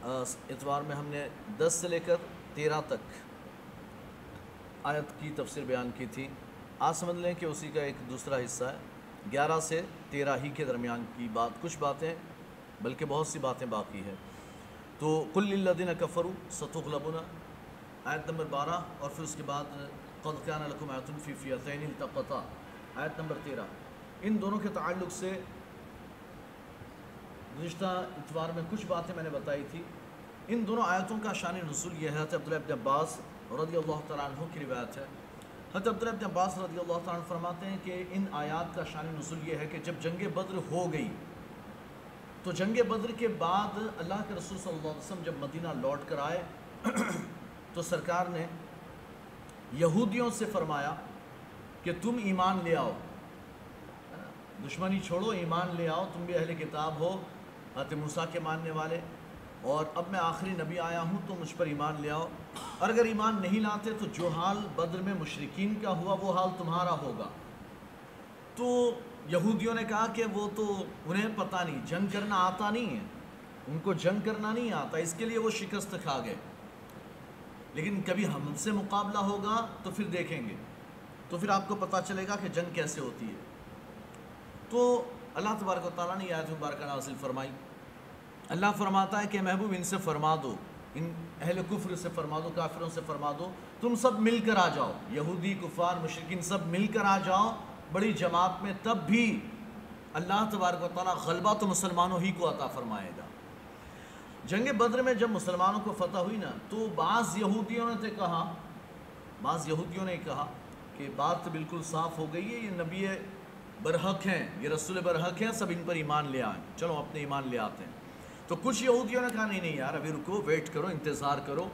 एतवार में हमने 10 से लेकर 13 तक आयत की तफसीर बयान की थी। आज समझ लें कि उसी का एक दूसरा हिस्सा है। 11 से 13 ही के दरमियान की बात, कुछ बातें, बल्कि बहुत सी बातें बाकी हैं। तो कुल्लिन कफ़रू सतुखलबुना आयत नंबर 12 और फिर उसके बाद कदकान लकुम आयतन आयत नंबर 13 इन दोनों के तल्ल से गुजशत इतवार में कुछ बातें मैंने बताई थी। इन दोनों आयतों का शान रसूल यह है अब्दुल्लाबन अब्बास रदी अल्लाह तु की रिवायत है। हत अब्दुल्लाबन अब्बास रदी अल्लाह तु फरमाते हैं कि इन आयात का शान रसूल यह है कि जब जंग बद्र हो गई तो जंग बद्र के बाद अल्लाह के रसूल सल्लल्लाहु जब मदीना लौट कर आए तो सरकार ने यहूदियों से फरमाया कि तुम ईमान ले आओ। दुश्मनी छोड़ो, ईमान ले आओ, तुम भी अहले किताब हो। आते मूसा के मानने वाले, और अब मैं आखिरी नबी आया हूँ तो मुझ पर ईमान ले आओ। और अगर ईमान नहीं लाते तो जो हाल बद्र में मुशरकिन का हुआ, वो हाल तुम्हारा होगा। तो यहूदियों ने कहा कि वो तो उन्हें पता नहीं, जंग करना आता नहीं है। उनको जंग करना नहीं आता, इसके लिए वो शिकस्त खा गए। लेकिन कभी हमसे मुकाबला होगा तो फिर देखेंगे। तो फिर आपको पता चलेगा कि जंग कैसे होती है। तो अल्लाह तबारक ताली ने आयत मुबारक हासिल फरमाई। अल्लाह फरमाता है कि महबूब इनसे फरमा दो, इन अहल कुफ्र से फरमा दो, काफिरों से फरमा दो, तुम सब मिलकर आ जाओ। यहूदी, कुफार, मशरकिन सब मिलकर आ जाओ, बड़ी जमात में तब भी अल्लाह तबारक ताली गलबा तो मुसलमानों ही को अता फरमाएगा। जंग बद्र में जब मुसलमानों को फतह हुई ना तो बाज़ यहूदियों ने तो कहा, बाज़ यहूदियों ने कहा कि बात तो बिल्कुल साफ़ हो गई है, ये नबी बरहक हैं, ये रसूल बरहक हैं, सब इन पर ईमान ले आए। चलो, अपने ईमान ले आते हैं। तो कुछ यहूदियों ने कहा, नहीं नहीं यार, अभी रुको वेट करो, इंतज़ार करो।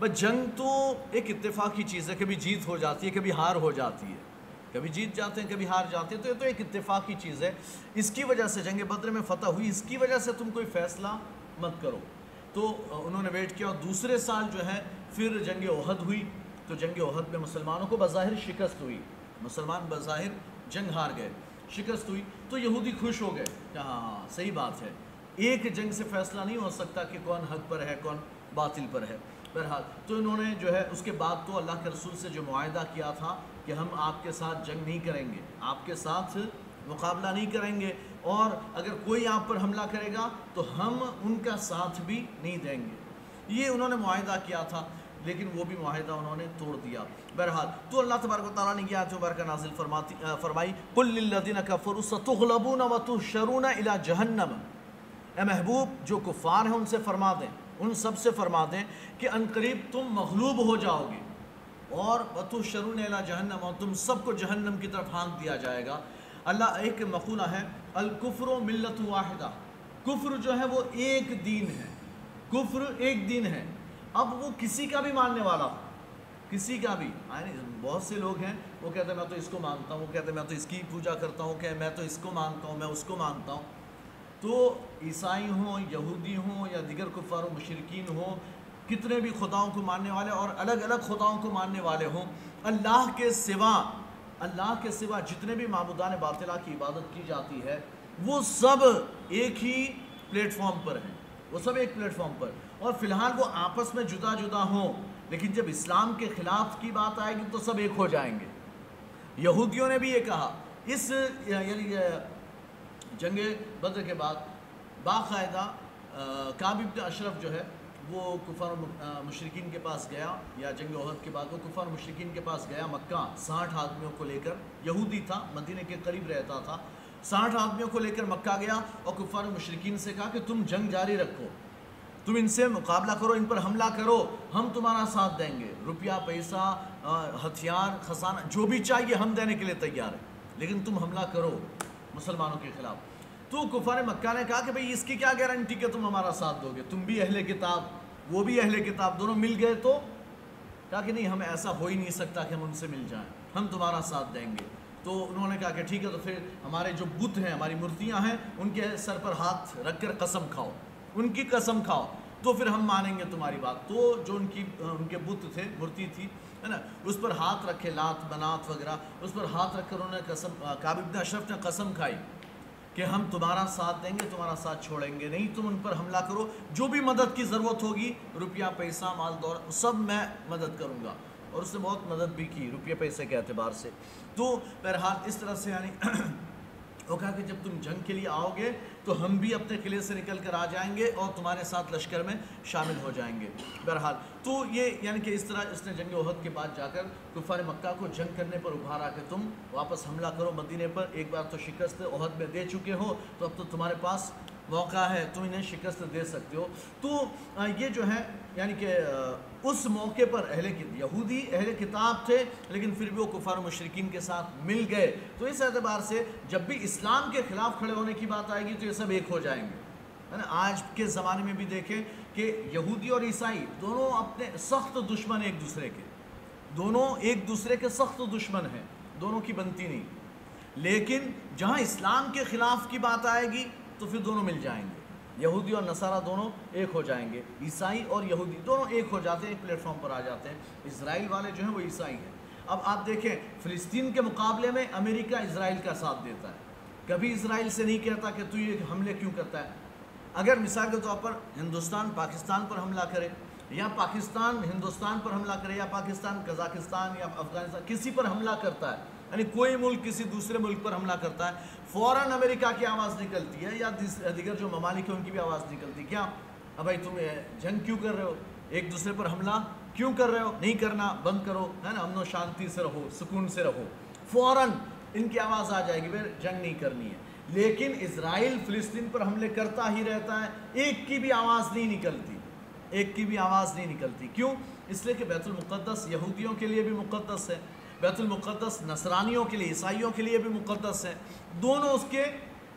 बस जंग तो एक इतफाक़ी की चीज़ है, कभी जीत हो जाती है, कभी हार हो जाती है। कभी जीत जाते हैं, कभी हार जाते हैं तो ये तो एक इतफाक़ी की चीज़ है। इसकी वजह से, जंग बद्र में फतह हुई, इसकी वजह से तुम कोई फ़ैसला मत करो। तो उन्होंने वेट किया और दूसरे साल जो है, फिर जंग ओहद हुई। तो जंग वहद में मुसलमानों को बज़ाहिर शिकस्त हुई। मुसलमान बज़ाहिर जंग हार गए, शिकस्त हुई तो यहूदी खुश हो गए। हाँ हाँ सही बात है। एक जंग से फैसला नहीं हो सकता कि कौन हक पर है, कौन बातिल पर है। बहरहाल तो इन्होंने जो है, उसके बाद तो अल्लाह के रसूल से जो माहा किया था कि हम आपके साथ जंग नहीं करेंगे, आपके साथ मुकाबला नहीं करेंगे और अगर कोई आप पर हमला करेगा तो हम उनका साथ भी नहीं देंगे। ये उन्होंने माहा किया था। लेकिन वो भी माहिदा उन्होंने तोड़ दिया। बहरहाल तो अल्लाह तबारक ताली ने यह आयत का नाजिल फरमाती फरमाई कुल्लिन व वतशरून इला जहन्नम। ए महबूब, जो कुफ़ार हैं, उनसे फरमा दें, उन सबसे फरमा दें कि अनकरीब तुम मखलूब हो जाओगे। और वतुशरून अला जहन्नम, और तुम सबको जहन्नम की तरफ़ हाँक दिया जाएगा। अल्लाह एक मखूला है अलकुफ़र मिलत वाहिदा। कुफ्र जो है, वो एक दीन है। कुफ्र एक दीन है। अब वो किसी का भी मानने वाला हो, किसी का भी। हाँ आए बहुत से लोग हैं, वो कहते हैं, मैं तो इसको मानता हूँ, वो कहते हैं, मैं तो इसकी पूजा करता हूँ, कह, मैं तो इसको मानता हूँ, मैं उसको मानता हूँ। तो ईसाई हों, यहूदी हों, या दिगर कुफार मशरकिन हों, कितने भी खुदाओं को मानने वाले और अलग अलग खुदाओं को मानने वाले हों, अल्लाह के सिवा, अल्लाह के सिवा जितने भी मामुदान बातिला की इबादत की जाती है, वो सब एक ही प्लेटफॉर्म पर हैं। वो सब एक प्लेटफॉर्म पर। और फ़िलहाल वो आपस में जुदा जुदा हों। लेकिन जब इस्लाम के ख़िलाफ़ की बात आएगी तो सब एक हो जाएँगे। यहूदियों ने भी ये कहा। इस यानी जंग बद्र के बाद बाकायदा काबिब अशरफ जो है, वो कुफार मशरकिन के पास गया, या जंग अहद के बाद वो कुफार मशरकिन के पास गया मक्का। साठ आदमियों को लेकर यहूदी था, मदीने के करीब रहता था। साठ आदमियों को लेकर मक्का गया और कुफार मशरकिन से कहा कि तुम जंग जारी रखो। तुम इनसे मुकाबला करो, इन पर हमला करो, हम तुम्हारा साथ देंगे। रुपया, पैसा हथियार, खजाना, जो भी चाहिए हम देने के लिए तैयार हैं। लेकिन तुम हमला करो मुसलमानों के खिलाफ। तो कुफार मक्का ने कहा कि भाई, इसकी क्या गारंटी कि तुम हमारा साथ दोगे? तुम भी अहले किताब, वो भी अहले किताब, दोनों मिल गए तो? कहा कि नहीं, हम ऐसा हो ही नहीं सकता कि हम उनसे मिल जाएँ। हम तुम्हारा साथ देंगे। तो उन्होंने कहा कि ठीक है तो फिर हमारे जो बुत हैं, हमारी मूर्तियाँ हैं, उनके सर पर हाथ रख कर कसम खाओ। उनकी कसम खाओ तो फिर हम मानेंगे तुम्हारी बात। तो जो उनकी, उनके बुत थे, मूर्ति थी, है ना, उस पर हाथ रखे, लात, बनात वगैरह, उस पर हाथ रखकर उन्होंने कसम काबिब अशरफ ने कसम खाई कि हम तुम्हारा साथ देंगे, तुम्हारा साथ छोड़ेंगे नहीं, तुम उन पर हमला करो। जो भी मदद की ज़रूरत होगी, रुपया, पैसा, माल दौर सब मैं मदद करूँगा। और उसने बहुत मदद भी की, रुपये, पैसे के अतबार से। तो बहरहाल इस तरह से यानी वो कहा कि जब तुम जंग के लिए आओगे तो हम भी अपने किले से निकल कर आ जाएँगे और तुम्हारे साथ लश्कर में शामिल हो जाएँगे। बहरहाल तो ये यानी कि इस तरह इसने जंग उहद के बाद जाकर कुफार मक्का को जंग करने पर उभारा कि तुम वापस हमला करो मदीने पर। एक बार तो शिकस्त उहद में दे चुके हो तो अब तो तुम्हारे पास मौका है, तुम इन्हें शिकस्त दे सकते हो। तो ये जो है, यानी कि उस मौके पर अहले यहूदी अहले किताब थे, लेकिन फिर भी वो कुफार मशरकिन के साथ मिल गए। तो इस एतबार से जब भी इस्लाम के ख़िलाफ़ खड़े होने की बात आएगी तो ये सब एक हो जाएँगे। है ना? आज के ज़माने में भी देखें कि यहूदी और ईसाई दोनों अपने सख्त दुश्मन एक दूसरे के। दोनों एक दूसरे के सख्त दुश्मन हैं, दोनों की बनती नहीं। लेकिन जहाँ इस्लाम के ख़िलाफ़ की बात आएगी तो फिर दोनों मिल जाएँगे। यहूदी और नसारा दोनों एक हो जाएँगे। ईसाई और यहूदी दोनों एक हो जाते हैं, एक प्लेटफॉर्म पर आ जाते हैं। इसराइल वाले जो हैं वो ईसाई हैं। अब आप देखें, फ़िलिस्तीन के मुकाबले में अमेरिका इसराइल का साथ देता है। कभी इसराइल से नहीं कहता कि तू ये हमले क्यों करता है? अगर मिसाल के तौर पर हिंदुस्तान पाकिस्तान पर हमला करे, या पाकिस्तान हिंदुस्तान पर हमला करे, या पाकिस्तान कजाकिस्तान या अफ़गानिस्तान किसी पर हमला करता है यानी कोई मुल्क किसी दूसरे मुल्क पर हमला करता है फ़ौर अमेरिका की आवाज़ निकलती है या दिगर जो ममालिक है उनकी भी आवाज़ निकलती है। क्या? अब भाई तुम जंग क्यों कर रहे हो? एक दूसरे पर हमला क्यों कर रहे हो? नहीं करना, बंद करो, है ना? अमनो शांति से रहो, सुकून से रहो। फ़ौर इनकी आवाज़ आ जाएगी भाई जंग नहीं करनी है। लेकिन इसराइल फ़िलिस्तीन पर हमले करता ही रहता है, एक की भी आवाज़ नहीं निकलती। एक की भी आवाज़ नहीं निकलती। क्यों? इसलिए कि बैतुलमुक़दस यहूदियों के लिए भी मुक़दस है। बैतुलमुक़दस नसरानियों के लिए, ईसाइयों के लिए भी मुक़दस है। दोनों उसके,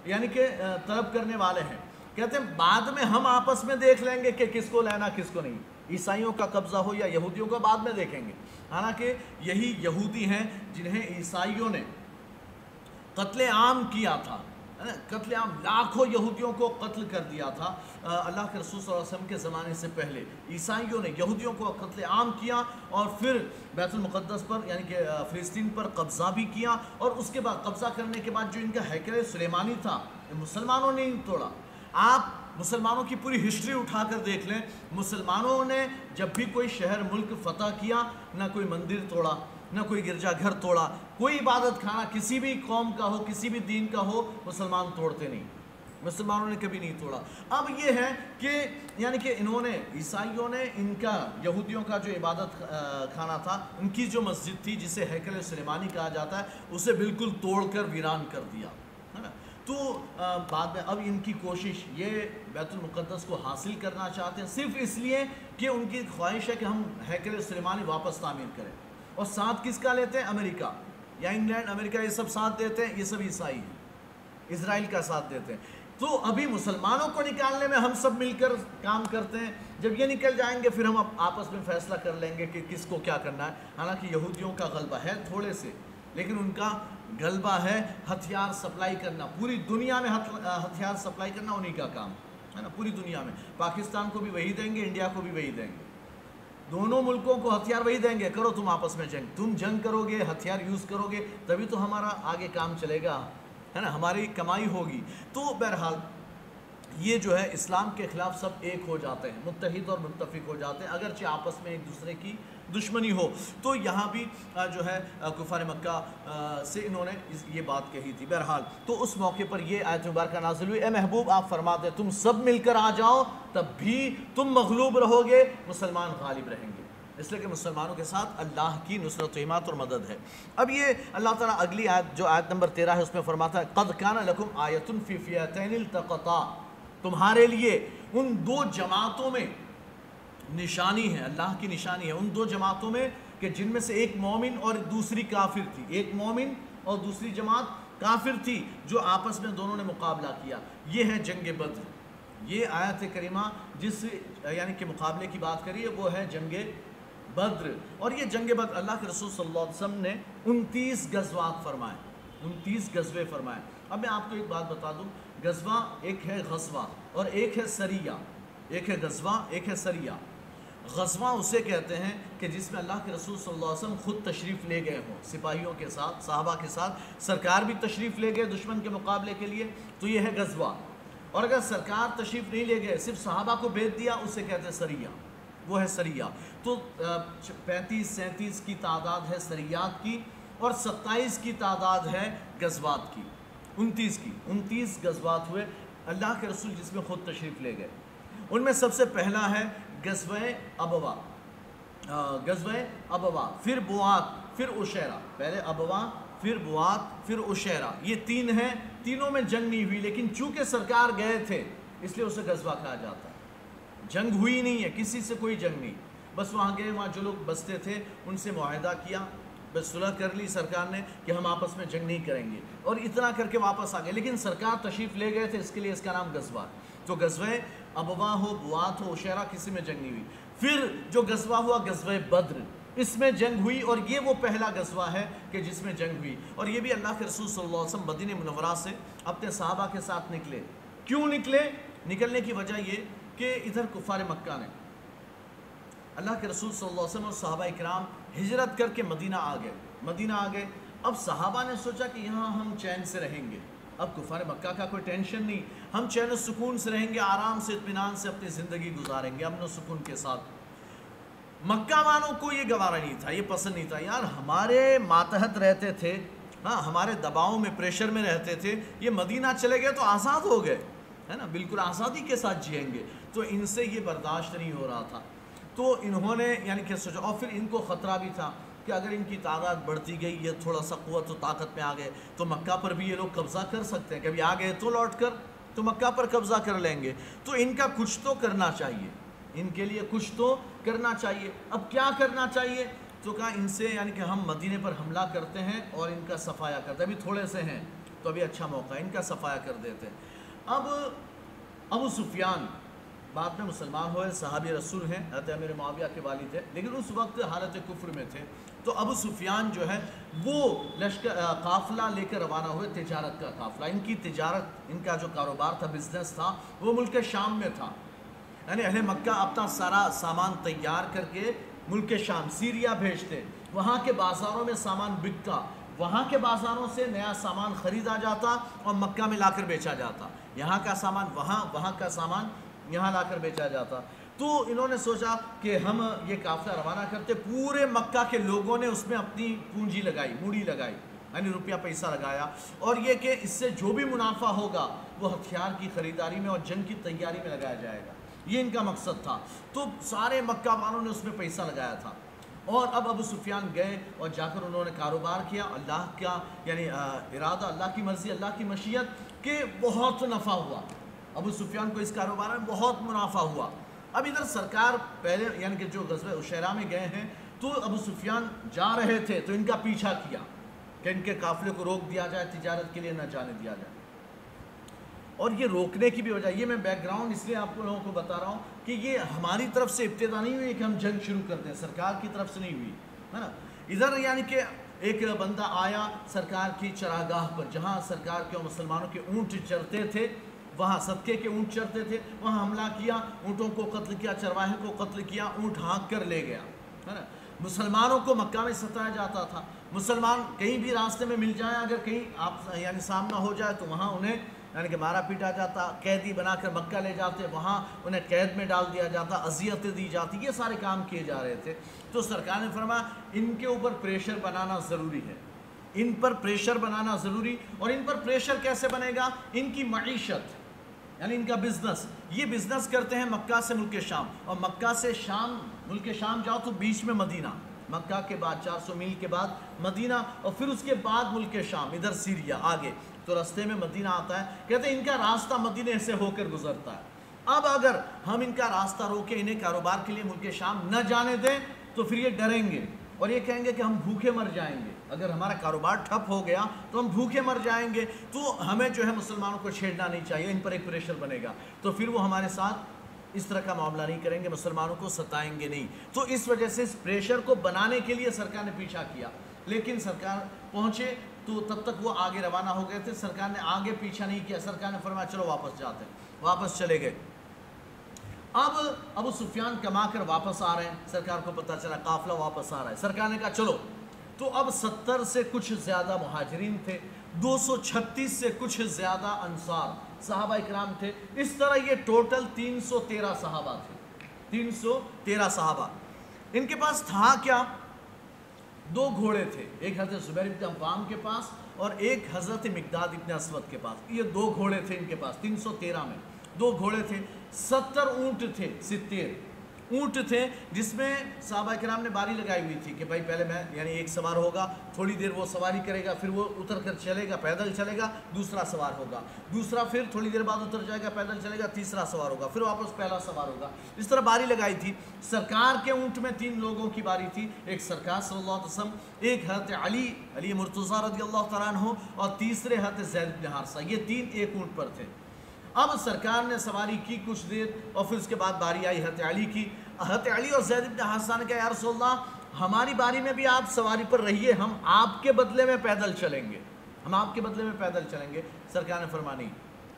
यानी कि तलब करने वाले हैं। कहते हैं, बाद में हम आपस में देख लेंगे कि किसको लेना, किसको नहीं। ईसाइयों का कब्ज़ा हो या यहूदियों का बाद में देखेंगे। हालाँकि यही यहूदी हैं जिन्हें ईसाइयों ने कत्ल आम किया था। आम लाखों यहूदियों को कत्ल कर दिया था अल्लाह के रसूल वसम के ज़माने से पहले। ईसाइयों ने यहूदियों को कत्ल आम किया और फिर बैतुलमक़दस पर, यानी कि फ़िलिस्तीन पर कब्ज़ा भी किया और उसके बाद कब्ज़ा करने के बाद जो इनका हैकर सुलेमानी था मुसलमानों ने ही तोड़ा। आप मुसलमानों की पूरी हिस्ट्री उठाकर देख लें, मुसलमानों ने जब भी कोई शहर, मुल्क फ़तह किया, ना कोई मंदिर तोड़ा। न कोई गिरजा घर तोड़ा, कोई इबादत खाना किसी भी कौम का हो, किसी भी दीन का हो, मुसलमान तोड़ते नहीं। मुसलमानों ने कभी नहीं तोड़ा। अब ये है कि, यानी कि इन्होंने, ईसाइयों ने इनका, यहूदियों का जो इबादत खाना था, उनकी जो मस्जिद थी, जिसे हैकल सलेमानी कहा जाता है, उसे बिल्कुल तोड़कर वीरान कर दिया। है ना? तो बाद में अब इनकी कोशिश, ये बैतुलमुक़दस को हासिल करना चाहते हैं, सिर्फ़ इसलिए कि उनकी ख्वाहिश है कि हम हैकल सलेमानी वापस तामीर करें। और साथ किसका लेते हैं? अमेरिका। या इंग्लैंड, अमेरिका, ये सब साथ देते हैं, ये सब ईसाई हैं। इसराइल का साथ देते हैं। तो अभी मुसलमानों को निकालने में हम सब मिलकर काम करते हैं। जब ये निकल जाएँगे, फिर हम आपस में फैसला कर लेंगे कि किसको क्या करना है। हालाँकि यहूदियों का गलबा है थोड़े से, लेकिन उनका गलबा है हथियार सप्लाई करना। पूरी दुनिया में हथियार सप्लाई करना उन्हीं का काम, है ना? पूरी दुनिया में। पाकिस्तान को भी वही देंगे, इंडिया को भी वही देंगे। दोनों मुल्कों को हथियार वही देंगे। करो तुम आपस में जंग। तुम जंग करोगे, हथियार यूज़ करोगे, तभी तो हमारा आगे काम चलेगा। है ना? हमारी कमाई होगी। तो बहरहाल, ये जो है, इस्लाम के ख़िलाफ़ सब एक हो जाते हैं। मुतहद और मुतफिक हो जाते हैं। अगरचे आपस में एक दूसरे की दुश्मनी हो। तो यहाँ भी जो है कुफार मक्का से इन्होंने ये बात कही थी। बहरहाल तो उस मौके पर ये आयत मुबारक नाजिल हुई। ए महबूब, आप फरमाते तुम सब मिलकर आ जाओ, तब भी तुम मखलूब रहोगे, मुसलमान गालिब रहेंगे। इसलिए कि मुसलमानों के साथ अल्लाह की नुसरत हिमात और मदद है। अब ये अल्लाह ताला अगली आयत, जो आयत नंबर तेरह है, उसमें फरमाता है, कद काना लकुम आयतुन तक़ता तुम्हारे लिए उन दो जमातों में निशानी है, अल्लाह की निशानी है। उन दो जमातों में कि जिनमें से एक मोमिन और दूसरी काफिर थी। एक मोमिन और दूसरी जमात काफिर थी, जो आपस में दोनों ने मुकाबला किया। ये है जंग बद्र। ये आयत करीमा जिस, यानी कि मुकाबले की बात करिए, वो है जंग बद्र। और ये जंग बद्र अल्लाह के रसूल सल्लल्लाहु अलैहि वसल्लम ने उनतीस गजवात फरमाए। उनतीस गजवे फरमाए। अब मैं आपको एक बात बता दूँ। गजवा एक है गजवा और एक है सरिया। एक है गजवा, एक है सरिया। गजवा उसे कहते हैं कि जिसमें अल्लाह के रसूल सल्लल्लाहु अलैहि वसल्लम ख़ुद तशरीफ़ ले गए हों, सिपाहियों के साथ, साहबा के साथ, सरकार भी तशरीफ़ ले गए दुश्मन के मुकाबले के लिए तो ये है गजवा। और अगर सरकार तशरीफ़ नहीं ले गए, सिर्फ़ साहबा को भेज दिया, उसे कहते हैं सरिया। वो है सरिया। तो पैंतीस, सैंतीस की तादाद है सरियात की, और सत्ताईस की तादाद है गजबात की। उनतीस की। उनतीस गजबात हुए अल्लाह के रसूल जिसमें ख़ुद तशरीफ़ ले गए। उनमें सबसे पहला है गजब अबवा। गजब अबवा, फिर बुआत, फिर उशैरा। पहले अबवा, फिर बुआत, फिर उशैरा। ये तीन हैं, तीनों में जंग नहीं हुई, लेकिन चूँकि सरकार गए थे, इसलिए उसे गजबा कहा जाता है। जंग हुई नहीं है, किसी से कोई जंग नहीं। बस वहाँ गए, वहाँ जो लोग बसते थे, उनसे माहिदा किया, बस सुलह कर ली सरकार ने कि हम आपस में जंग नहीं करेंगे। और इतना करके वापस आ गए, लेकिन सरकार तशरीफ़ ले गए थे, इसके लिए इसका नाम गजबा तो गजबे अबवा हो, बुआत हो उशरा किसी में जंग नहीं हुई। फिर जो गजबा हुआ गजब बद्र। इसमें जंग हुई और ये वो पहला गजबा है कि जिसमें जंग हुई। और ये भी अल्लाह के रसूल सल्लल्लाहु मदीन मनवरा से अपने साहबा के साथ निकले। क्यों निकले? निकलने की वजह ये कि इधर कुफार मक्का ने अल्लाह के रसूल सल्लल्लाहु और साहबा इकराम हिजरत करके मदीना आ गए। मदीना आ गए। अब साहबा ने सोचा कि यहाँ हम चैन से रहेंगे। अब कुफार मक्का का कोई टेंशन नहीं। हम चैन सुकून से रहेंगे, आराम से इतमान से अपनी ज़िंदगी गुजारेंगे, अमन सुकून के साथ। मक्का वालों को ये गवारा नहीं था, ये पसंद नहीं था। यार, हमारे मातहत रहते थे हाँ हमारे दबाव में, प्रेशर में रहते थे। ये मदीना चले गए तो आज़ाद हो गए, है ना? बिल्कुल आज़ादी के साथ जिएँगे। तो इनसे ये बर्दाश्त नहीं हो रहा था। तो इन्होंने, यानी कि सोचा, और फिर इनको ख़तरा भी था। कि अगर इनकी तादाद बढ़ती गई, ये थोड़ा सा क़वत ताकत में आ गए तो मक्का पर भी ये लोग कब्ज़ा कर सकते हैं। कभी आ गए तो लौट कर तो मक्का पर कब्ज़ा कर लेंगे। तो इनका कुछ तो करना चाहिए। इनके लिए कुछ तो करना चाहिए। अब क्या करना चाहिए? तो कहा, इनसे यानी कि हम मदीने पर हमला करते हैं और इनका सफाया करते हैं। अभी थोड़े से हैं तो अभी अच्छा मौका है, इनका सफाया कर देते हैं। अब अबू सुफियान, बाद में मुसलमान हुए, सहाबी रसूल हैं, हज़रत मेरे माविया के वालिद थे लेकिन उस वक्त हालत कुफ्र में थे। तो अबू सुफियान जो है, वो लश्कर काफ़िला लेकर रवाना हुए, तिजारत का काफ़िला। इनकी तिजारत, इनका जो कारोबार था बिज़नेस था, वो मुल्क शाम में था। यानी अहले मक्का अपना सारा सामान तैयार करके मुल्क शाम, सीरिया भेजते। वहाँ के बाज़ारों में सामान बिकता। वहाँ के बाज़ारों से नया सामान ख़रीदा जाता और मक्का में लाकर बेचा जाता। यहाँ का सामान, वहाँ वहाँ का सामान यहाँ लाकर बेचा जाता। तो इन्होंने सोचा कि हम ये काफ़िला रवाना करते। पूरे मक्का के लोगों ने उसमें अपनी पूंजी लगाई मूड़ी लगाई, यानी रुपया पैसा लगाया। और ये कि इससे जो भी मुनाफा होगा, वो हथियार की ख़रीदारी में और जंग की तैयारी में लगाया जाएगा। ये इनका मकसद था। तो सारे मक्का वालों ने उसमें पैसा लगाया था। और अब अबू सुफियान गए और जाकर उन्होंने कारोबार किया। अल्लाह का, यानी इरादा, अल्लाह की मर्ज़ी, अल्लाह की मशीयत, के बहुत नफ़ा हुआ। अबू सुफियान को इस कारोबार में बहुत मुनाफा हुआ। अब इधर सरकार पहले, यानी कि जो गजब उशरा में गए हैं तो अबू सुफियान जा रहे थे तो इनका पीछा किया कि इनके काफिले को रोक दिया जाए, तजारत के लिए न जाने दिया जाए। और ये रोकने की भी वजह, ये मैं बैकग्राउंड इसलिए आप लोगों को बता रहा हूँ कि ये हमारी तरफ़ से इब्तदा नहीं हुई कि हम जंग शुरू कर दें, सरकार की तरफ़ से नहीं हुई, है ना? इधर यानी कि एक बंदा आया सरकार की चरागाह पर, जहाँ सरकार के और मुसलमानों के ऊँट चरते थे वहाँ सदके के ऊँट चढ़ते थे, वहाँ हमला किया, ऊँटों को कत्ल किया, चरवाहे को कत्ल किया, ऊँट हाँक कर ले गया, है ना? मुसलमानों को मक्का में सताया जाता था। मुसलमान कहीं भी रास्ते में मिल जाए, अगर कहीं आप, यानी सामना हो जाए तो वहाँ उन्हें, यानी कि मारा पीटा जाता, कैदी बनाकर मक्का ले जाते, वहाँ उन्हें कैद में डाल दिया जाता, अजियतें दी जाती, ये सारे काम किए जा रहे थे। तो सरकार ने फरमाया, इनके ऊपर प्रेशर बनाना ज़रूरी है। इन पर प्रेशर बनाना ज़रूरी, और इन पर प्रेशर कैसे बनेगा? इनकी मीशत यानी इनका बिज़नेस ये बिज़नेस करते हैं मक्का से मुल्क शाम। और मक्का से शाम, मुल्क शाम जाओ तो बीच में मदीना। मक्का के बाद 400 मील के बाद मदीना और फिर उसके बाद मुल्क शाम, इधर सीरिया, आगे। तो रास्ते में मदीना आता है। कहते हैं, इनका रास्ता मदीने से होकर गुजरता है। अब अगर हम इनका रास्ता रोके, इन्हें कारोबार के लिए मुल्क शाम न जाने दें तो फिर ये डरेंगे। और ये कहेंगे कि हम भूखे मर जाएँगे। अगर हमारा कारोबार ठप हो गया तो हम भूखे मर जाएँगे। तो हमें जो है मुसलमानों को छेड़ना नहीं चाहिए, इन पर एक प्रेशर बनेगा। तो फिर वो हमारे साथ इस तरह का मामला नहीं करेंगे, मुसलमानों को सताएँगे नहीं। तो इस वजह से इस प्रेशर को बनाने के लिए सरकार ने पीछा किया। लेकिन सरकार पहुँचे तो तब तक वो आगे रवाना हो गए थे। सरकार ने आगे पीछा नहीं किया। सरकार ने फरमाया, चलो वापस जाते हैं। वापस चले गए। अब अबू सुफियान कमा कर वापस आ रहे हैं। सरकार को पता चला, काफिला वापस आ रहा है। सरकार ने कहा, चलो तो अब सत्तर से कुछ ज़्यादा महाजरीन थे 236 से कुछ ज़्यादा अंसार साहबा इकराम थे। इस तरह ये टोटल 313 साहबा थे। 313 साहबा। इनके पास था क्या? दो घोड़े थे। एक हज़रत जुबैर इब्न अम्बाम के पास और एक हज़रत मकदाद इब्न असवद के पास। ये दो घोड़े थे इनके पास 313 में। दो घोड़े थे, सत्तर ऊँट थे, सित्तेर। ऊँट थे, जिसमें साहबा कराम ने बारी लगाई हुई थी कि भाई पहले मैं, यानी एक सवार होगा, थोड़ी देर वो सवारी करेगा, फिर वो उतर कर चलेगा, पैदल चलेगा, दूसरा सवार होगा। दूसरा फिर थोड़ी देर बाद उतर जाएगा, पैदल चलेगा, तीसरा सवार होगा, फिर वापस पहला सवार होगा। इस तरह बारी लगाई थी। सरकार के ऊँट में तीन लोगों की बारी थी, एक सरकार सल्लम एक हत अली अली मुर्तज़ा रदी अल्लाह हो और तीसरे हत जैद हारसा। ये तीन एक ऊँट पर थे। अब सरकार ने सवारी की कुछ देर और फिर उसके बाद बारी आई हत अली की। हत अली और जैद इब्न हसन के यार रसोल्ला हमारी बारी में भी आप सवारी पर रहिए, हम आपके बदले में पैदल चलेंगे। हम आपके बदले में पैदल चलेंगे। सरकार ने फरमा नहीं,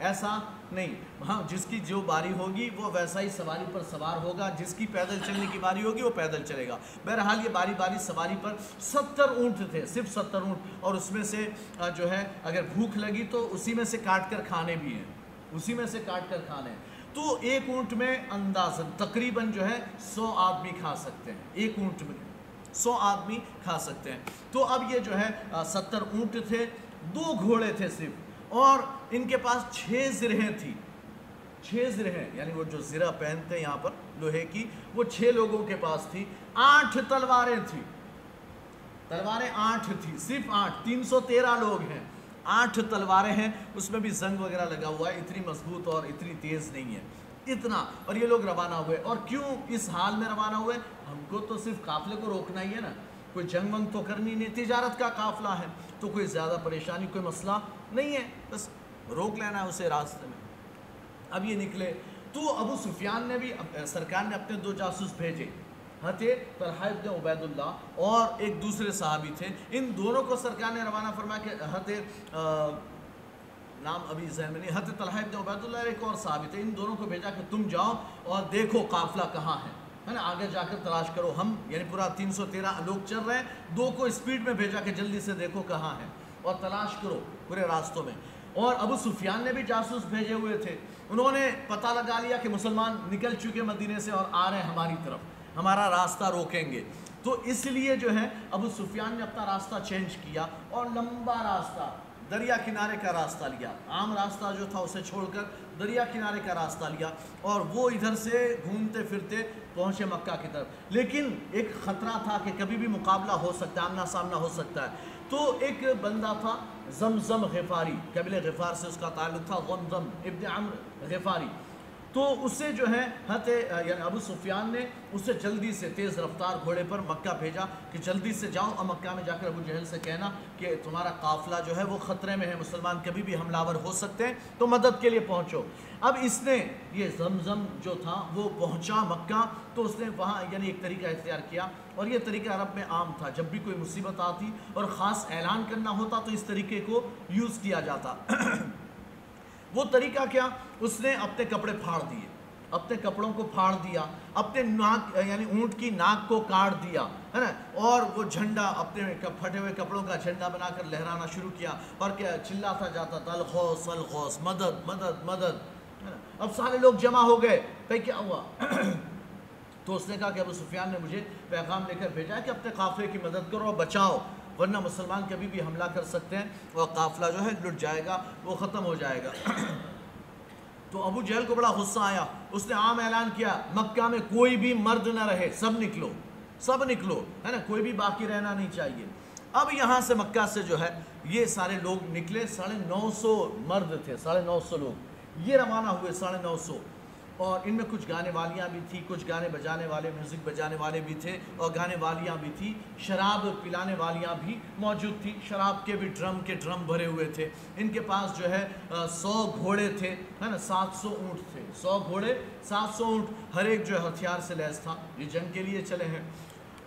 ऐसा नहीं। हाँ जिसकी जो बारी होगी, वो वैसा ही सवारी पर सवार होगा। जिसकी पैदल चलने की बारी होगी, वो पैदल चलेगा। बहरहाल, ये बारी बारी सवारी पर सत्तर ऊँट थे, सिर्फ़ सत्तर ऊँट। और उसमें से जो है, अगर भूख लगी तो उसी में से काट कर खाने भी हैं। उसी में से काट कर खा लें। तो एक ऊँट में अंदाजन, तकरीबन जो है, सौ आदमी खा सकते हैं। एक ऊँट में सौ आदमी खा सकते हैं। तो अब ये जो है सत्तर ऊँट थे, दो घोड़े थे सिर्फ़, और इनके पास छः जिरहें थी। छः जिरहें यानी वो जो ज़िरा पहनते हैं यहाँ पर, लोहे की, वो छः लोगों के पास थी। आठ तलवारें थी। तलवारें आठ थी, सिर्फ़ आठ, तीन सौ तेरह लोग हैं। आठ तलवारें हैं, उसमें भी जंग वगैरह लगा हुआ है, इतनी मज़बूत और इतनी तेज़ नहीं है। इतना, और ये लोग रवाना हुए। और क्यों इस हाल में रवाना हुए? हमको तो सिर्फ़ काफिले को रोकना ही है ना। कोई जंग वंग तो करनी नहीं, तिजारत का काफिला है। तो कोई ज़्यादा परेशानी, कोई मसला नहीं है। बस रोक लेना है उसे रास्ते में। अब ये निकले। तो अबू सुफियान ने भी सरकार ने अपने दो जासूस भेजे। हत तलहाब उबैदुल्ला और एक दूसरे साहबी थे। इन दोनों को सरकार ने रवाना फरमाया कि हत नाम अभी जहन में नहीं हत तलहाब उबैदुल्ला एक और साहबी थे। इन दोनों को भेजा कि तुम जाओ और देखो काफिला कहाँ है। है ना? आगे जाकर तलाश करो। हम, यानी पूरा 313 लोग चल रहे हैं। दो को स्पीड में भेजा कि जल्दी से देखो कहाँ है और तलाश करो पूरे रास्तों में। और अबू सुफियान ने भी जासूस भेजे हुए थे। उन्होंने पता लगा लिया कि मुसलमान निकल चुके मदीने से और आ रहे हैं हमारी तरफ़। हमारा रास्ता रोकेंगे। तो इसलिए जो है, अबू सुफियान ने अपना रास्ता चेंज किया और लंबा रास्ता, दरिया किनारे का रास्ता लिया। आम रास्ता जो था, उसे छोड़कर दरिया किनारे का रास्ता लिया और वो इधर से घूमते फिरते पहुँचे मक्का की तरफ़। लेकिन एक ख़तरा था कि कभी भी मुकाबला हो सकता है आमना सामना हो सकता है। तो एक बंदा था, जमजम गफ़ारी। कबिल गफ़ार से उसका ताल्लुक था, गमजम, इब्न अम्र गफ़ारी। तो उससे जो है, हत यानी अबू सुफियान ने उसे जल्दी से तेज़ रफ्तार घोड़े पर मक्का भेजा कि जल्दी से जाओ और मक्का में जाकर अबू जहल से कहना कि तुम्हारा काफ़िला जो है वो ख़तरे में है, मुसलमान कभी भी हमलावर हो सकते हैं तो मदद के लिए पहुँचो। अब इसने ये जमज़म जो था वो पहुँचा मक्का तो उसने वहाँ, यानी एक तरीका इख्तियार किया और ये तरीका अरब में आम था, जब भी कोई मुसीबत आती और ख़ास ऐलान करना होता तो इस तरीके को यूज़ किया जाता। वो तरीका क्या? उसने अपने कपड़े फाड़ दिए। अपने कपड़ों को फाड़ दिया। अपने नाक, यानी ऊँट की नाक को काट दिया, है ना? और वो झंडा अपने फटे हुए कपड़ों का झंडा बनाकर लहराना शुरू किया। और क्या चिल्लाता जाता था अलखौस अलखौस मदद मदद मदद, है ना? अब सारे लोग जमा हो गए। कहीं क्या हुआ? तो उसने कहा कि अबू सुफियान ने मुझे पैगाम लेकर भेजा कि अपने काफिले की मदद करो और बचाओ। वरना मुसलमान कभी भी हमला कर सकते हैं और काफ़िला जो है लुट जाएगा, वो ख़त्म हो जाएगा। तो अबू जहल को बड़ा गुस्सा आया। उसने आम ऐलान किया, मक्का में कोई भी मर्द ना रहे, सब निकलो सब निकलो, है ना? कोई भी बाकी रहना नहीं चाहिए। अब यहाँ से मक्का से जो है, ये सारे लोग निकले, साढ़े नौ सौ मर्द थे, साढ़े नौ सौ लोग। ये रवाना हुए साढ़े नौ सौ। और इनमें कुछ गाने वालियाँ भी थी, कुछ गाने बजाने वाले म्यूज़िक बजाने वाले भी थे और गाने वालियाँ भी थी। शराब पिलाने वालियाँ भी मौजूद थी। शराब के भी ड्रम के ड्रम भरे हुए थे। इनके पास जो है सौ घोड़े थे, है ना? सात सौ ऊँट थे। सौ घोड़े, सात सौ ऊँट, हर एक जो है हथियार से लैस था। ये जंग के लिए चले हैं।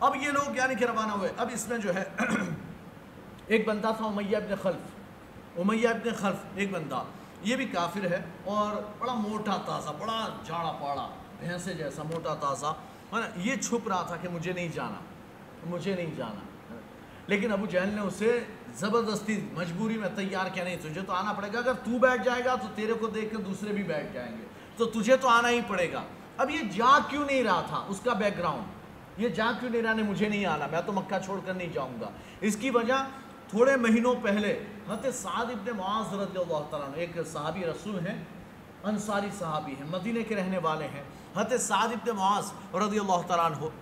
अब ये लोग यानी कि रवाना हुए। अब इसमें जो है, एक बंदा था उमैया इब्न खल्फ। उमैया इब्न खल्फ, एक बंदा। ये भी काफिर है और बड़ा मोटा ताज़ा, बड़ा जाड़ा पाड़ा, भैंसे जैसा मोटा ताज़ा। है ना ये छुप रहा था कि मुझे नहीं जाना, मुझे नहीं जाना। लेकिन अबू जहल ने उसे ज़बरदस्ती, मजबूरी में तैयार किया, नहीं, तुझे तो आना पड़ेगा। अगर तू बैठ जाएगा तो तेरे को देख कर दूसरे भी बैठ जाएँगे। तो तुझे तो आना ही पड़ेगा। अब ये जा क्यों नहीं रहा था? उसका बैकग्राउंड ये जा क्यों नहीं रहा? ने मुझे नहीं आना। मैं तो मक्का छोड़कर नहीं जाऊँगा। इसकी वजह थोड़े महीनों पहले हत साद इब्न मुआज रज़ी एक सहाबी रसूल हैं अंसारी सहाबी हैं, मदीने के रहने वाले हैं। हत साद इब्न मुआज रज़ी अल्लाह हो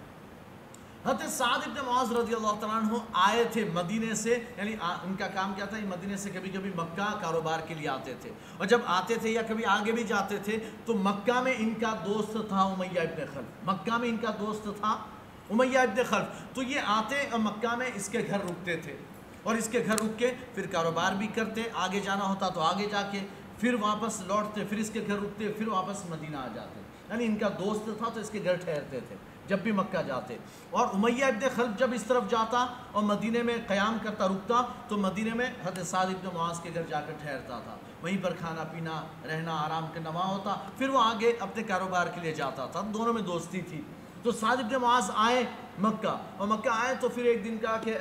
हत साद इब्न मुआज रज़ी अल्लाह हो आए थे मदीने से, यानी उनका काम क्या था? ये मदीने से कभी कभी मक्का कारोबार के लिए आते थे। और जब आते थे या कभी आगे भी जाते थे तो मक्का में इनका दोस्त था उमैया इब्न खल मक्का में इनका दोस्त था उमैया इब्न खल्फ। तो ये आते और मक्का में इसके घर रुकते थे। और इसके घर रुक के फिर कारोबार भी करते, आगे जाना होता तो आगे जाके फिर वापस लौटते, फिर इसके घर रुकते, फिर वापस मदीना आ जाते। यानी इनका दोस्त था तो इसके घर ठहरते थे, जब भी मक्का जाते। और उमैया इब्न खल्फ जब इस तरफ़ जाता और मदीने में क़याम करता, रुकता तो मदीने में हद साद इब्न मुआज के घर जाकर ठहरता था। वहीं पर खाना पीना, रहना, आराम करना वहाँ होता। फिर वो आगे अपने कारोबार के लिए जाता था। दोनों में दोस्ती थी। तो साद इब्न मुआज आए मक्का और मक्का आए तो फिर एक दिन कहा कि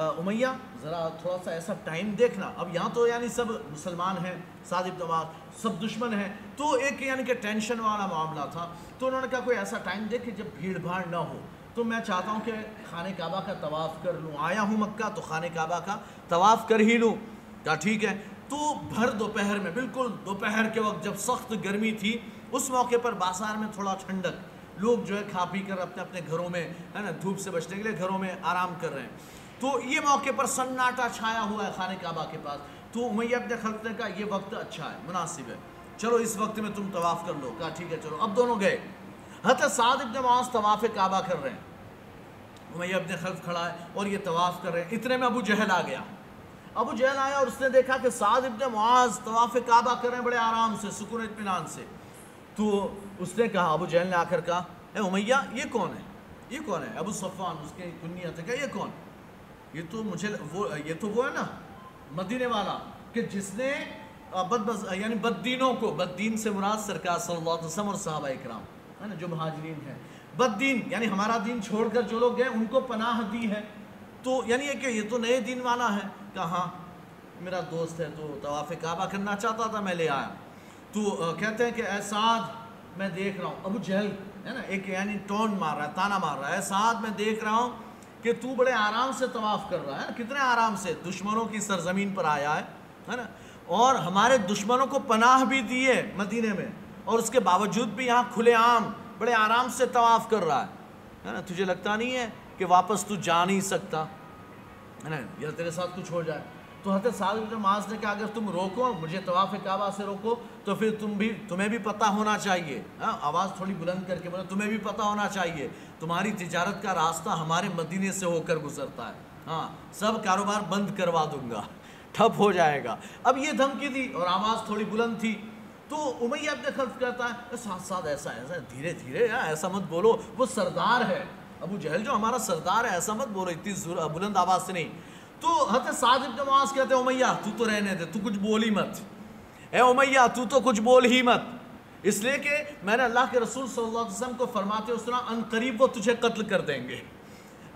उमैया, ज़रा थोड़ा सा ऐसा टाइम देखना। अब यहाँ तो यानी सब मुसलमान हैं सादिब दमाग सब दुश्मन हैं तो एक यानी कि टेंशन वाला मामला था। तो उन्होंने कहा, कोई ऐसा टाइम देखे जब भीड़ भाड़ ना हो तो मैं चाहता हूँ कि खाने काबा का तवाफ़ कर लूँ। आया हूँ मक्का तो खाने काबा का तवाफ़ कर ही लूँ। क्या ठीक है। तो भर दोपहर में, बिल्कुल दोपहर के वक्त जब सख्त गर्मी थी, उस मौके पर बाज़ार में थोड़ा ठंडक, लोग जो है खा पी कर अपने अपने घरों में, है ना, धूप से बचने के लिए घरों में आराम कर रहे हैं। तो ये मौके पर सन्नाटा छाया हुआ है खाने काबा के पास। तो उमैया अपने खल्क ने कहा ये वक्त अच्छा है, मुनासिब है। चलो, इस वक्त में तुम तवाफ़ कर लो। कहा, ठीक है, चलो, अब दोनों गए। हत साद इब्न मास तवाफ़ काबा कर रहे हैं। उमैया अपने खल्फ खड़ा है और ये तवाफ़ कर रहे हैं। इतने में अबू जहल आ गया। अबू जहल आया और उसने देखा कि साद इब्न मुआज तवाफ़ काबा कर रहे हैं बड़े आराम से, सुकून इतमान से। तो उसने कहा, अबू जहल ने आकर कहा, ए उमैया ये कौन है? ये कौन है? अबू सफ़ान उसके कुन्नियत है क्या ये कौन? ये तो मुझे वो, ये तो वो है ना, मदीने वाला, कि जिसने बद यानी बददीनों को, बददीन से मुराद सरकार सल्लल्लाहु अलैहि वसल्लम और साहबा इकराम, है ना, जो महाजरीन है। बददीन, यानी हमारा दीन छोड़कर जो लोग गए उनको पनाह दी है। तो यानी ये कि ये तो नए दिन वाला है कहाँ मेरा दोस्त है तो तवाफ़ काबा करना चाहता था, मैं ले आया। तो कहते हैं कि एसाद मैं देख रहा हूँ। अबू जहल, है ना, एक, यानी टोन मार रहा है, ताना मार रहा है एसाद मैं देख रहा हूँ कि तू बड़े आराम से तवाफ़ कर रहा है कितने आराम से? दुश्मनों की सरजमीन पर आया है है ना? और हमारे दुश्मनों को पनाह भी दी है मदीने में, और उसके बावजूद भी यहाँ खुलेआम बड़े आराम से तवाफ़ कर रहा है है ना? तुझे लगता नहीं है कि वापस तू जा नहीं सकता, है ना? या तेरे साथ कुछ हो जाए? तो हज़रत साल माज ने कहा, अगर तुम रोको मुझे तवाफ़ काबा से रोको तो फिर तुम भी, तुम्हें भी पता होना चाहिए। हाँ आवाज़ थोड़ी बुलंद करके बोले, तुम्हें भी पता होना चाहिए, तुम्हारी तिजारत का रास्ता हमारे मदीने से होकर गुजरता है। हाँ सब कारोबार बंद करवा दूँगा, ठप हो जाएगा। अब ये धमकी दी और आवाज़ थोड़ी बुलंद थी। तो उमैया अपने खर्च करता है साथ साथ ऐसा ऐसा धीरे धीरे या ऐसा मत बोलो, वो सरदार है। अबू जहल जो हमारा सरदार है, ऐसा मत बोलो, इतनी बुलंद आवाज़ से नहीं। तो हत साद इब्न मुआज कहते उमैया, तू तो रहने दे, तू कुछ बोल ही मत। ए, उमैया, तू तो कुछ बोल ही मत। इसलिए कि मैंने अल्लाह के रसूल सल्लल्लाहु अलैहि वसल्लम को फरमाते सुना अन करीब वो तुझे कत्ल कर देंगे।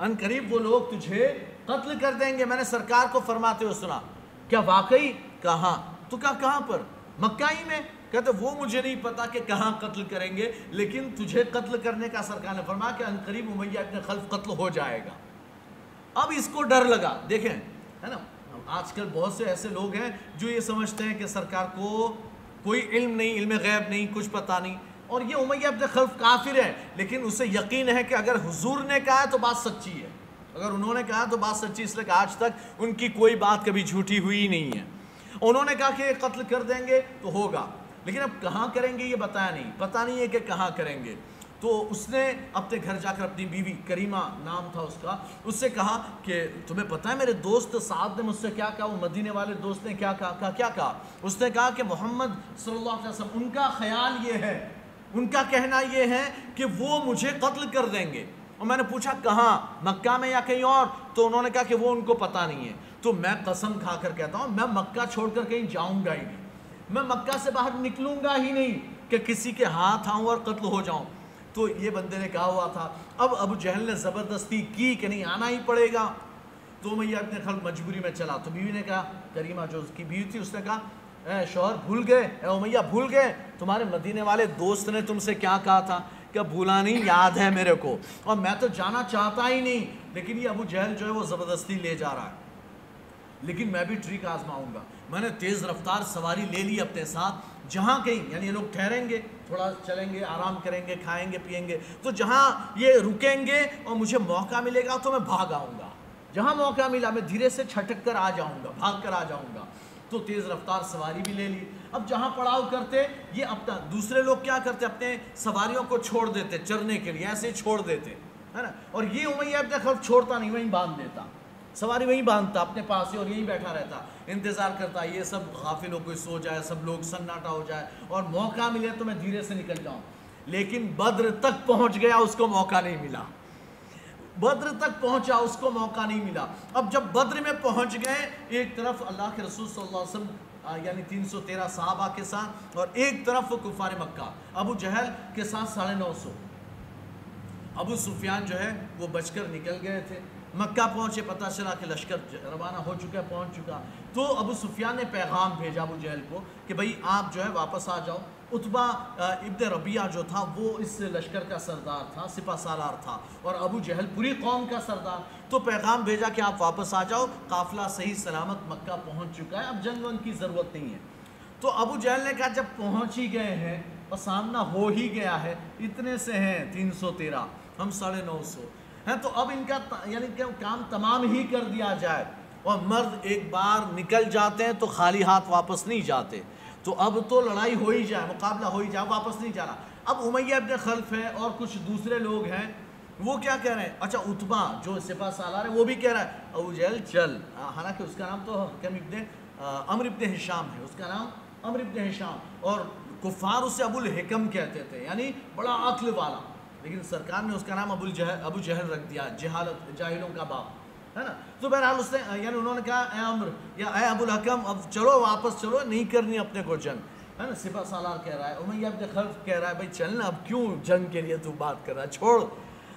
अन करीब वो लोग तुझे कत्ल कर देंगे। मैंने सरकार को फरमाते हुए सुना। क्या वाकई? कहाँ। तो क्या कहाँ पर? मक्का ही में? कहते, वो मुझे नहीं पता कि कहाँ कत्ल करेंगे, लेकिन तुझे कत्ल करने का सरकार ने फरमाया कि अन करीब उमैया इतने खल्फ कत्ल हो जाएगा। अब इसको डर लगा। देखें, है ना? आजकल बहुत से ऐसे लोग हैं जो ये समझते हैं कि सरकार को कोई इल्म नहीं, इल्म गैब नहीं, कुछ पता नहीं। और ये उमैया अपने खल्फ काफिर है, लेकिन उसे यकीन है कि अगर हुजूर ने कहा है तो बात सच्ची है। अगर उन्होंने कहा तो बात सच्ची इसलिए आज तक उनकी कोई बात कभी झूठी हुई नहीं है। उन्होंने कहा कि कत्ल कर देंगे तो होगा। लेकिन अब कहाँ करेंगे ये बताया नहीं। पता नहीं है कि कहाँ करेंगे। तो उसने अपने घर जाकर अपनी बीवी करीमा नाम था उसका, उससे कहा कि तुम्हें पता है मेरे दोस्त साहब ने मुझसे क्या कहा? वो मदीने वाले दोस्त ने क्या कहा? कहा, क्या कहा? उसने कहा कि मोहम्मद सल्लल्लाहु अलैहि वसल्लम, उनका ख्याल ये है, उनका कहना ये है कि वो मुझे कत्ल कर देंगे। और मैंने पूछा, कहाँ? मक्का में या कहीं और? तो उन्होंने कहा कि वो उनको पता नहीं है। तो मैं कसम खाकर कहता हूँ, मैं मक्का छोड़कर कहीं जाऊँगा ही नहीं। मैं मक्का से बाहर निकलूँगा ही नहीं कि किसी के हाथ आऊँ और कत्ल हो जाऊँ। तो ये बंदे ने कहा हुआ था, अब अबू जहल ने ज़बरदस्ती की कि नहीं, आना ही पड़ेगा? तो मैं अपने खल मजबूरी में चला। तो बीवी ने कहा, करीमा, जो उसकी बीवी थी, उसने कहा शोहर, भूल गए? मैया भूल गए? तुम्हारे मदीने वाले दोस्त ने तुमसे क्या कहा था? क्या भूला नहीं? याद है मेरे को। और मैं तो जाना चाहता ही नहीं, लेकिन ये अबू जहल जो है वो ज़बरदस्ती ले जा रहा है। लेकिन मैं भी ट्रिक आजमाऊँगा। मैंने तेज़ रफ्तार सवारी ले ली अपने साथ। जहाँ कहीं, यानी ये लोग ठहरेंगे थोड़ा चलेंगे, आराम करेंगे, खाएँगे पिएँगे तो जहाँ ये रुकेंगे और मुझे मौका मिलेगा तो मैं भाग आऊँगा। जहाँ मौका मिला, मैं धीरे से छटक कर आ जाऊँगा, भाग कर आ जाऊँगा। तो तेज़ रफ्तार सवारी भी ले ली। अब जहाँ पड़ाव करते, ये अपना, दूसरे लोग क्या करते, अपने सवारियों को छोड़ देते, चरने के लिए, ऐसे ही छोड़ देते, है ना? और ये उमैया अपने खर्च छोड़ता नहीं, वहीं बाँध देता। सवारी वहीं बांधता, अपने पास ही और यहीं बैठा रहता। इंतज़ार करता, ये सब गाफिलों को सो जाए, सब लोग सन्नाटा हो जाए और मौका मिले तो मैं धीरे से निकल जाऊँ। लेकिन बद्र तक पहुँच गया, उसको मौका नहीं मिला। बद्र तक पहुँचा, उसको मौका नहीं मिला। अब जब बद्र में पहुँच गए, एक तरफ़ अल्लाह के रसूल सल्लल्लाहु अलैहि वसल्लम यानी 313 साहबा के साथ और एक तरफ़ कुफार मक्का। अबू जहल के साथ साढ़े नौ सौ। अबू सुफियान जो है, वो बचकर निकल गए थे। मक्का पहुँचे, पता चला कि लश्कर रवाना हो चुका है, पहुँच चुका। तो अबू सुफियान ने पैगाम भेजा अबू जहल को कि भाई, आप जो है वापस आ जाओ। उतबा इब्न रबिया जो था, वो इस लश्कर का सरदार था, सिपा सालार था और अबू जहल पूरी कौम का सरदार। तो पैगाम भेजा कि आप वापस आ जाओ, काफ़िला सही सलामत मक्का पहुँच चुका है, अब जंग वंग की ज़रूरत नहीं है। तो अबू जहल ने कहा, जब पहुँच ही गए हैं, और सामना हो ही गया है, इतने से हैं, तीन सौ तेरह, हम साढ़े नौ सौ। हैं तो अब इनका यानी कि काम तमाम ही कर दिया जाए। और मर्द एक बार निकल जाते हैं तो खाली हाथ वापस नहीं जाते। तो अब तो लड़ाई हो ही जाए, मुकाबला हो ही जाए, वापस नहीं जाना। अब उमैया अपने खल्फ है और कुछ दूसरे लोग हैं, वो क्या कह रहे हैं? अच्छा उतबा जो सिपा सालार है, वो भी कह रहा है, अबू जहल, चल। हालाँकि उसका नाम तो हकम इब्न अमर इब्न हिशाम है, उसका नाम अमर इब्न हिशाम। और कुफार उसे अबुल हिकम कहते थे, यानी बड़ा अक्ल वाला। लेकिन सरकार ने उसका नाम अबुल जह, अबू जहल रख दिया, जहालत, जाहिलों का बाप, है ना? तो बहरहाल उसने, यानी उन्होंने कहा अम्र, या ए अबुल हकम, अब चलो, वापस चलो, नहीं करनी अपने को जंग। है ना? सिपा सालार कह रहा है, उमैया अपने खल्फ कह रहा है, भाई चल ना, अब क्यों जंग के लिए तू बात कर रहा है? छोड़।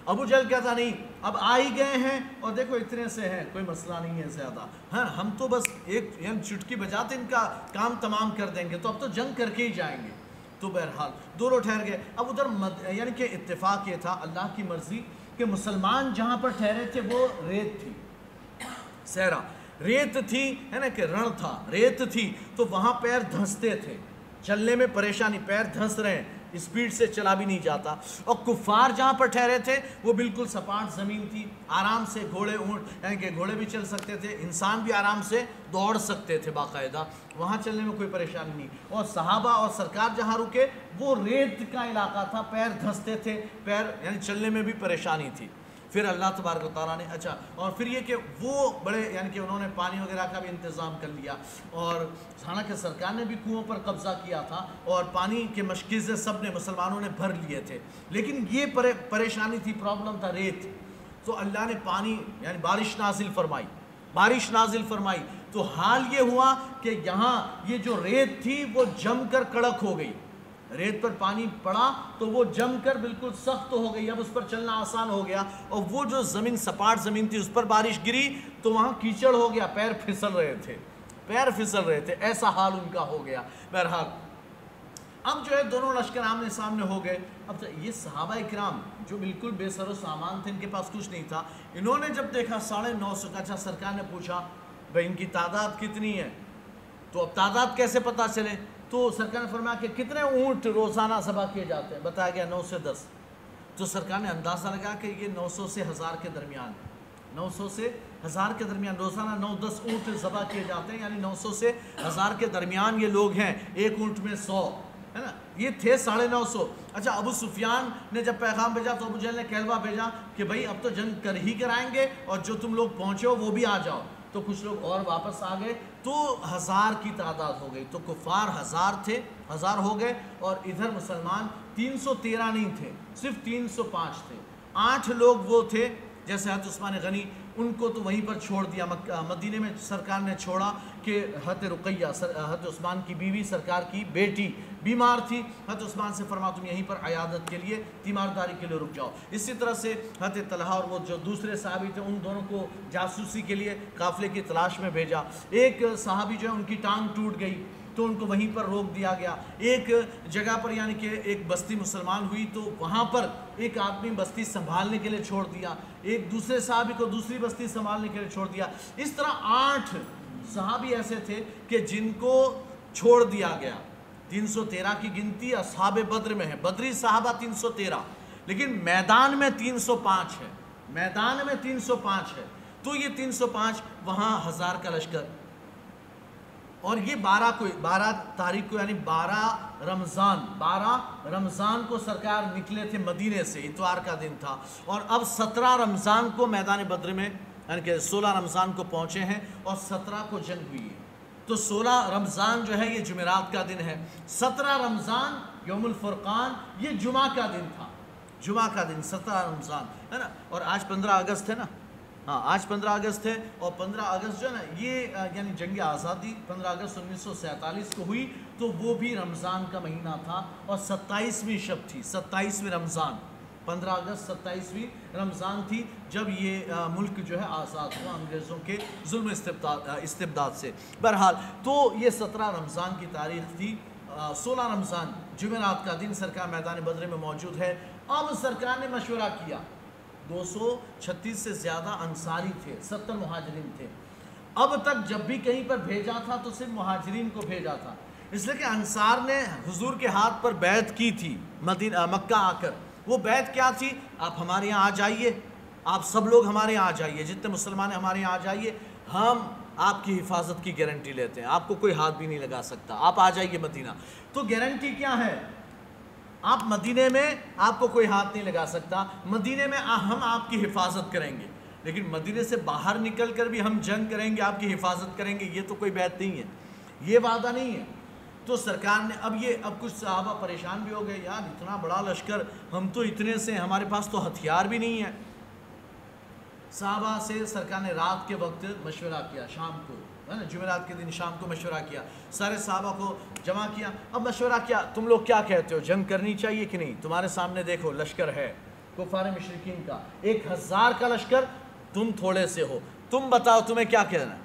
अबू जल कहता, नहीं, अब आ ही गए हैं, और देखो इतने से हैं, कोई मसला नहीं है ज़्यादा। हाँ हम तो बस एक यानी चुटकी बजाते, इनका काम तमाम कर देंगे तो अब तो जंग करके ही जाएँगे। तो बहरहाल, दोनों ठहर गए। अब उधर यानी कि इतफाक ये था, अल्लाह की मर्ज़ी कि मुसलमान जहाँ पर ठहरे थे, वो रेत थी। सहरा, रेत थी, है ना कि रण था, रेत थी तो वहाँ पैर धंसते थे। चलने में परेशानी, पैर धंस रहे हैं। स्पीड से चला भी नहीं जाता। और कुफार जहाँ पर ठहरे थे, वो बिल्कुल सपाट ज़मीन थी। आराम से घोड़े ऊँट, यानी कि घोड़े भी चल सकते थे, इंसान भी आराम से दौड़ सकते थे बाकायदा। वहाँ चलने में कोई परेशानी नहीं। और सहाबा और सरकार जहाँ रुके, वो रेत का इलाका था, पैर धंसते थे, पैर, यानी चलने में भी परेशानी थी। फिर अल्लाह तबारक ने अच्छा और फिर ये कि वो बड़े यानी कि उन्होंने पानी वगैरह का भी इंतज़ाम कर लिया। और हालाँकि सरकार ने भी कुओं पर कब्ज़ा किया था और पानी के मशकीज़ें सबने मुसलमानों ने भर लिए थे। लेकिन ये परे, परेशानी थी प्रॉब्लम था रेत। तो अल्लाह ने पानी यानी बारिश नाजिल फरमाई। बारिश नाजिल फरमाई। तो हाल ये हुआ कि यहाँ ये जो रेत थी वो जम कर कड़क हो गई। रेत पर पानी पड़ा तो वो जमकर बिल्कुल सख्त हो गई। अब उस पर चलना आसान हो गया और वो जो ज़मीन, सपाट ज़मीन थी, उस पर बारिश गिरी तो वहाँ कीचड़ हो गया। पैर फिसल रहे थे, पैर फिसल रहे थे। ऐसा हाल उनका हो गया बहरहाल। अब जो है दोनों लश्कर आमने सामने हो गए। अब तो ये सहाबा कराम जो बिल्कुल बेसर सामान थे, इनके पास कुछ नहीं था। इन्होंने जब देखा साढ़े नौ सौ का अच्छा सरकार ने पूछा, भाई इनकी तादाद कितनी है? तो अब तादाद कैसे पता चले? तो सरकार ने फरमाया कि कितने ऊँट रोज़ाना सभा किए जाते हैं? बताया गया नौ से दस। तो सरकार ने अंदाज़ा लगा कि ये नौ सौ से हज़ार के दरमियान नौ सौ से हज़ार के दरमियान रोज़ाना नौ दस ऊँट ज़बा किए जाते हैं, यानी नौ सौ से हज़ार के दरमियान ये लोग हैं, एक ऊँट में सौ, है ना? ये थे साढ़े नौ सौ। अच्छा अबू सुफियान ने जब पैगाम भेजा तो अबू जहल ने कहलवा भेजा कि भाई, अब तो जंग कर ही कराएँगे और जो तुम लोग पहुँचे हो वो भी आ जाओ। तो कुछ लोग और वापस आ गए तो हज़ार की तादाद हो गई। तो कुफार हज़ार थे, हज़ार हो गए, और इधर मुसलमान 313 नहीं थे, सिर्फ़ 305 थे। आठ लोग वो थे, जैसे हतमान उस्मान गनी उनको तो वहीं पर छोड़ दिया। मदीने में सरकार ने छोड़ा कि हत रुकैया हत उस्मान की बीवी, सरकार की बेटी बीमार थी। हत उस्मान से फरमा, तुम यहीं पर अयादत के लिए, तीमारदारी के लिए रुक जाओ। इसी तरह से हत तलहा और वो जो दूसरे साहबी थे, उन दोनों को जासूसी के लिए काफ़िले की तलाश में भेजा। एक साहबी जो है, उनकी टांग टूट गई। तो उनको वहीं पर रोक दिया गया। एक जगह पर यानी कि एक बस्ती मुसलमान हुई तो वहाँ पर एक आदमी बस्ती संभालने के लिए छोड़ दिया। एक दूसरे साहबी को दूसरी बस्ती संभालने के लिए छोड़ दिया। इस तरह आठ साहबी ऐसे थे कि जिनको छोड़ दिया गया। 313 की गिनती असहाब बद्र में है। बद्री साहबा 313 लेकिन मैदान में 305 है। मैदान में 305 है। तो ये 305 वहाँ हज़ार का लश्कर और ये बारह को, बारह तारीख को, यानी बारह रमज़ान बारह रमज़ान को सरकार निकले थे मदीने से, इतवार का दिन था। और अब सत्रह रमज़ान को मैदान बद्र में, यानी कि सोलह रमज़ान को पहुँचे हैं और सत्रह को जंग हुई है। तो सोलह रमज़ान जो है, ये जुमेरात का दिन है। सत्रह रमज़ान, योमुल फुरक़ान, ये जुमा का दिन था। जुमा का दिन, सत्रह रमज़ान, है ना? और आज पंद्रह अगस्त है ना? हाँ आज 15 अगस्त है और 15 अगस्त जो है ना ये यानी जंग आज़ादी 15 अगस्त उन्नीस सौ सैंतालीस को हुई तो वो भी रमज़ान का महीना था और सत्ताईसवीं शब थी सत्ताईसवीं रमज़ान। 15 अगस्त सत्ताईसवीं रमज़ान थी जब ये आ, मुल्क जो है आज़ाद हुआ अंग्रेज़ों के जुल्म इस्तबदाद से। बहरहाल तो ये सत्रह रमज़ान की तारीख थी सोलह रमज़ान जुमेरात का दिन सरकार मैदान बदरे में मौजूद है। अब सरकार ने मशवरा किया 236 से ज़्यादा अंसारी थे, सत्तर महाजरीन थे। अब तक जब भी कहीं पर भेजा था तो सिर्फ़ महाजरीन को भेजा था। इसलिए कि अंसार ने हुजूर के हाथ पर बैत की थी, मदीना मक्का आकर। वो बैत क्या थी? आप हमारे यहाँ आ जाइए। आप सब लोग हमारे यहाँ आ जाइए। जितने मुसलमान हमारे यहाँ आ जाइए। हम आपकी हिफाजत की गारंटी लेते हैं। आपको कोई हाथ भी नहीं लगा सकता। आप आ जाइए मदीना। तो गारंटी क्या है? आप मदीने में आपको कोई हाथ नहीं लगा सकता। मदीने में हम आपकी हिफाजत करेंगे। लेकिन मदीने से बाहर निकल कर भी हम जंग करेंगे, आपकी हिफाजत करेंगे, ये तो कोई बैत नहीं है। ये वादा नहीं है। तो सरकार ने, अब ये, अब कुछ साहबा परेशान भी हो गए, यार इतना बड़ा लश्कर, हम तो इतने से, हमारे पास तो हथियार भी नहीं है। साहबा से सरकार ने रात के वक्त मशवरा किया, शाम को। है ना? जुमेरात के दिन शाम को मशवरा किया सारे साहबा को जमा किया। अब मशवरा किया तुम लोग क्या कहते हो? जंग करनी चाहिए कि नहीं? तुम्हारे सामने देखो लश्कर है कुफार मशरकिन का। एक हज़ार का लश्कर तुम थोड़े से हो। तुम बताओ तुम्हें क्या कहना है?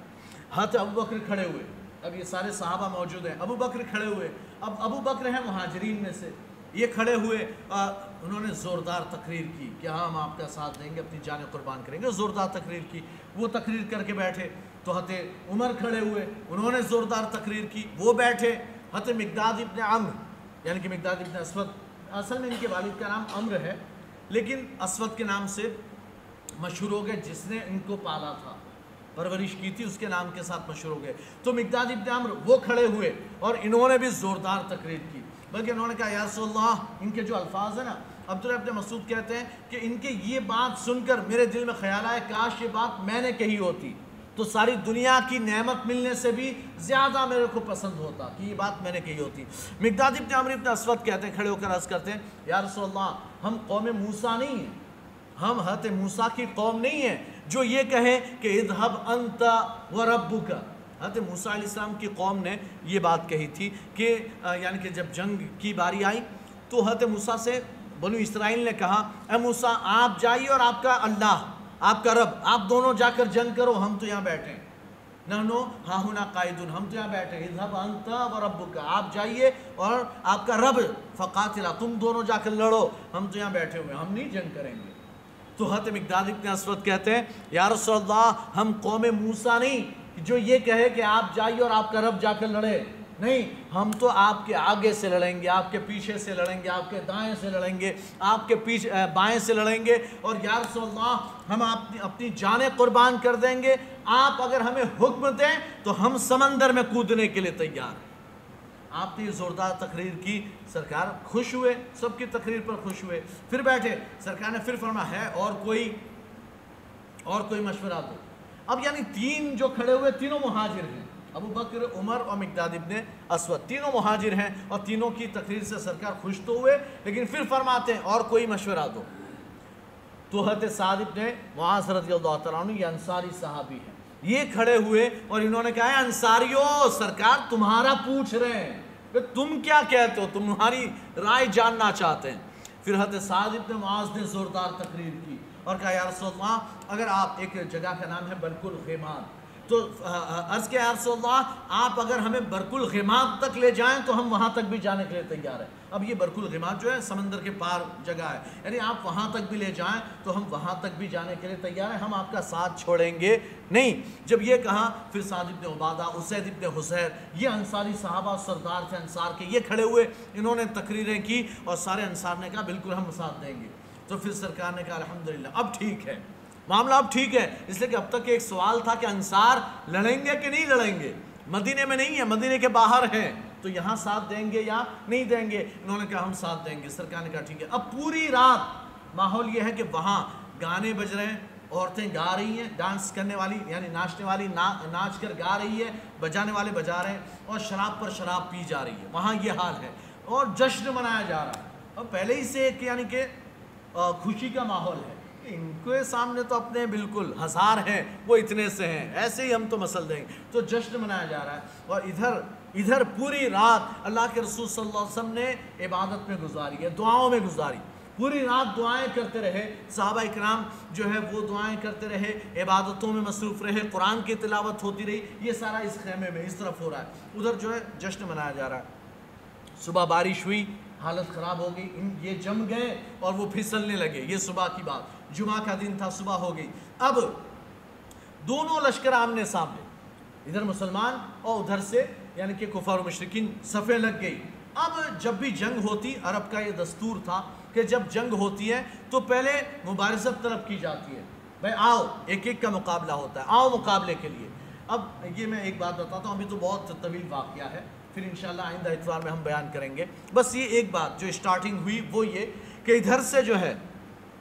हत अबू बकर खड़े हुए। अब ये सारे साहबा मौजूद हैं। अबू बकर खड़े हुए। अब अबू बकर हैं महाजरीन में से। ये खड़े हुए आ, उन्होंने ज़ोरदार तकरीर की। कि हाँ हम आपका साथ देंगे? अपनी जान कुर्बान करेंगे। ज़ोरदार तकरीर की। वो तकरीर करके बैठे। तो हते उमर खड़े हुए, उन्होंने ज़ोरदार तकरीर की, वो बैठे, हत मकदाद इबन अम्र, यानी कि मकदाद इबन असवद। असल में इनके वालिद का नाम अम्र है, लेकिन असवद के नाम से मशहूर हो गए जिसने इनको पाला था, परवरिश की थी, उसके नाम के साथ मशहूर हो गए। तो मकदाद इबन अम्र, वो खड़े हुए और इन्होंने भी ज़ोरदार तकरीर की। बल्कि उन्होंने कहा यारसोल्ला इनके जो अल्फाज हैं ना अब्दुल अपने मसूद कहते हैं कि इनके ये बात सुनकर मेरे दिल में ख्याल आया, काश ये बात मैंने कही होती। तो सारी दुनिया की नेमत मिलने से भी ज़्यादा मेरे को पसंद होता कि ये बात मैंने कही होती। मकदाद इब्न अमर इब्न असवद कहते हैं, खड़े होकर अर्ज़ करते हैं यार रसोल्ला हम कौम मूसा नहीं हैं। हम हत मूसा की कौम नहीं है जो ये कहे कि इधहब अंत व रब्बू का हत मूसा की कौम ने ये बात कही थी कि यानी कि जब जंग की बारी आई तो हत मूसा से बनु इसराइल ने कहा, ए मूसा, आप जाइए और आपका अल्लाह आपका रब, आप दोनों जाकर जंग करो, हम तो यहाँ बैठे नो नहनो, हाहुना कायदुन, हम तो यहाँ बैठे व रब का आप जाइए और आपका रब, फ़कातिला, तुम दोनों जाकर लड़ो, हम तो यहाँ बैठे हुए हम नहीं जंग करेंगे। तो हत मकदाद इतने असवद कहते हैं यार हम कौम मूसा नहीं, जो ये कहे कि आप जाइए और आपका रब जाकर लड़े। नहीं, हम तो आपके आगे से लड़ेंगे, आपके पीछे से लड़ेंगे, आपके दाएँ से लड़ेंगे, आपके पीछे बाएँ से लड़ेंगे और यार हम अपनी अपनी जानें कुर्बान कर देंगे। आप अगर हमें हुक्म दें तो हम समंदर में कूदने के लिए तैयार हैं। आपने ज़ोरदार तकरीर की, सरकार खुश हुए, सबकी तकरीर पर खुश हुए। फिर बैठे, सरकार ने फिर फरमा है, और कोई और कोई मशवरा दो। अब यानी तीन जो खड़े हुए, तीनों महाजिर हैं। अबू बकर, उमर और मिकदाद इब्ने असवद। तीनों महाजिर हैं और तीनों की तकरीर से सरकार खुश तो हुए, लेकिन फिर फरमाते हैं, और कोई मशवरा दो। तो हत साद इब्ने मुआज रज़ी ये अंसारी साहबी हैं। ये खड़े हुए और इन्होंने कहा है अंसारियों, सरकार तुम्हारा पूछ रहे हैं। तुम क्या कहते हो? तुम्हारी राय जानना चाहते हैं। फिर हत साद इब्ने मुआज ने ज़ोरदार तकरीर की और कहा यार अगर आप एक जगह का नाम है बरकुल खेमान तो अर्ज़ के अरसल्ला आप अगर हमें बरकुल गिमात तक ले जाएँ तो हम वहाँ तक भी जाने के लिए तैयार हैं. अब ये बरकुल गिमात जो है, समंदर के पार जगह है। यानी आप वहाँ तक भी ले जाएँ तो हम वहाँ तक भी जाने के लिए तैयार हैं। हम आपका साथ छोड़ेंगे नहीं। जब ये कहा, फिर साद इब्न उबादा, उसैद इब्न हुसैर, ये अंसारी साहबा, सरदार थे अंसार के, ये खड़े हुए, इन्होंने तकरीरें की और सारे अंसार ने कहा, बिल्कुल हम साथ देंगे। तो फिर सरकार ने कहा अलहमदिल्ला अब ठीक है। मामला अब ठीक है, इसलिए कि अब तक एक सवाल था कि अंसार लड़ेंगे कि नहीं लड़ेंगे। मदीने में नहीं है, मदीने के बाहर हैं। तो यहाँ साथ देंगे या नहीं देंगे? इन्होंने कहा, हम साथ देंगे। सरकार ने कहा, ठीक है। अब पूरी रात माहौल ये है कि वहाँ गाने बज रहे हैं, औरतें गा रही हैं, डांस करने वाली, यानी नाचने वाली, ना नाच कर गा रही है, बजाने वाले बजा रहे हैं, और शराब पर शराब पी जा रही है। वहाँ ये हाल है। और जश्न मनाया जा रहा है। और पहले ही से एक, यानी कि खुशी का माहौल है। इनके सामने तो अपने बिल्कुल हज़ार हैं, वो इतने से हैं। ऐसे ही हम तो मसल देंगे। तो जश्न मनाया जा रहा है और इधर इधर पूरी रात अल्लाह के रसूल सल्लल्लाहु अलैहि वसल्लम ने इबादत में गुजारी है, दुआओं में गुजारी। पूरी रात दुआएँ करते रहे, साहबा इकराम जो है वो दुआएँ करते रहे, इबादतों में मसरूफ़ रहे, कुरान की तिलावत होती रही, ये सारा इस खेमे में इस तरफ़ हो रहा है। उधर जो है जश्न मनाया जा रहा है। सुबह बारिश हुई हालत ख़राब हो गई इन, ये जम गए और वो फिसलने लगे, ये सुबह की बात। जुमा का दिन था, सुबह हो गई। अब दोनों लश्कर आमने सामने। इधर मुसलमान और उधर से, यानी कि कुफार मशरकिन, सफ़े लग गई। अब जब भी जंग होती, अरब का ये दस्तूर था कि जब जंग होती है तो पहले मुबारसत तरफ़ की जाती है। भाई, आओ एक एक का मुकाबला होता है। आओ मुकाबले के लिए। अब ये मैं एक बात बताता हूँ, अभी तो बहुत तवील वाक़ है। फिर इन आइंदा इतवार में हम बयान करेंगे। बस ये एक बात जो स्टार्टिंग हुई, वो ये कि इधर से जो है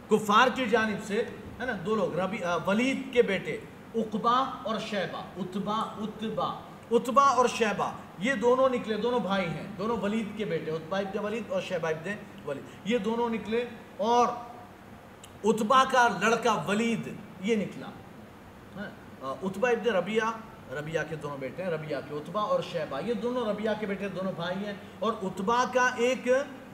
कुफार की जानब से, है ना, दो लोग, रबी वलीद के बेटे, उकबा और शैबा, उतबा उतबा उतबा और शैबा, ये दोनों निकले, दोनों भाई हैं, दोनों वलीद के बेटे, उतबा इब्न वलीद और शैबा इब्न वलीद, ये दोनों निकले और उतबा का लड़का वलीद, ये निकला उतबा इब्न रबिया रबिया के दोनों बेटे हैं, रबिया के उतबा और शैबा। ये दोनों रबिया के बेटे, दोनों भाई हैं और उतबा का एक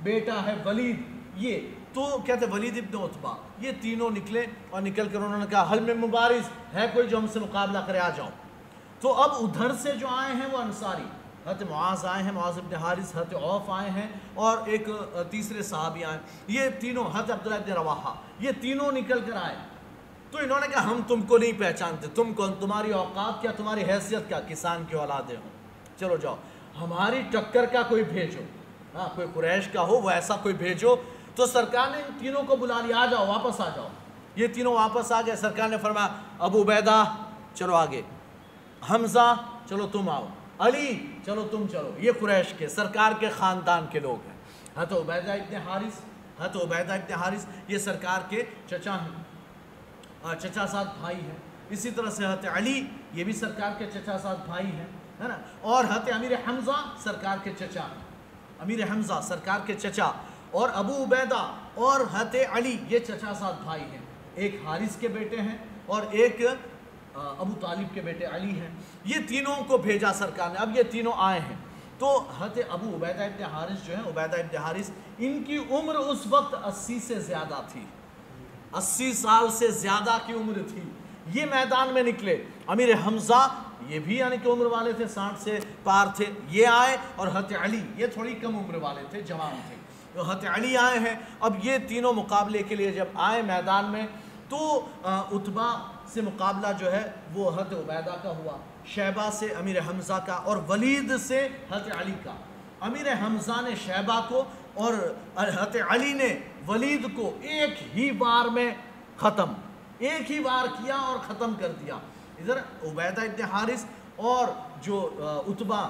बेटा है वलीद। ये तो कहते वलीद इब्न उतबा। ये तीनों निकले और निकल कर उन्होंने कहा, हल में मुबारिस है कोई जो हमसे मुकाबला करे, आ जाओ। तो अब उधर से जो आए हैं वो अंसारी। हत मुआज आए हैं, मुआज इब्न हारिस हत औफ आए हैं और एक तीसरे साहबी आए। ये तीनों हत अब्दुल्ला इब्न रवाहा। ये तीनों निकल कर आए। तो इन्होंने कहा, हम तुमको नहीं पहचानते। तुम कौन? तुम्हारी औकात क्या? तुम्हारी हैसियत क्या? किसान के औलादे हो। चलो जाओ। हमारी टक्कर का कोई भेजो। हाँ कोई कुरैश का हो, वो ऐसा कोई भेजो। तो सरकार ने इन तीनों को बुला लिया। आ जाओ, वापस आ जाओ। ये तीनों वापस आ गए। सरकार ने फरमाया, अबू बैदा चलो आगे। हमजा, चलो तुम आओ। अली, चलो तुम चलो। ये कुरैश के, सरकार के ख़ानदान के लोग हैं। हाँ तो उबैदा इतने हारिस हाँ तो उबैदा इतने हारिस, ये सरकार के चचा हैं। चचा साथ भाई है। इसी तरह से हत अली, ये भी सरकार के चचा साथ भाई हैं, है ना? और हत अमीर हमज़ा सरकार के चचा, अमीर हमज़ा सरकार के चचा, और अबू उबैदा और हत अली, ये चचा साथ भाई हैं। एक हारिस के बेटे हैं और एक अबू तालिब के बेटे अली हैं। ये तीनों को भेजा सरकार ने। अब ये तीनों आए हैं। तो हत अबू उबैदा इब्न हारिस जो है, उबैदा इब्न हारिस, इनकी उम्र उस वक्त 80 से ज़्यादा थी। अस्सी साल से ज़्यादा की उम्र थी। ये मैदान में निकले। अमीर हमज़ा, ये भी यानी कि उम्र वाले थे, साठ से पार थे। ये आए और हत अली, ये थोड़ी कम उम्र वाले थे, जवान थे। तो हत अली आए हैं। अब ये तीनों मुकाबले के लिए जब आए मैदान में तो उतबा से मुकाबला जो है, वो हत उबैदा का हुआ, शैबा से अमीर हमज़ा का और वलीद से हत अली का। अमीर हमज़ा ने शैबा को और हत अली ने वलीद को एक ही बार में ख़त्म, एक ही बार किया और ख़त्म कर दिया। इधर उबैदा इब्न हारिस और जो उतबा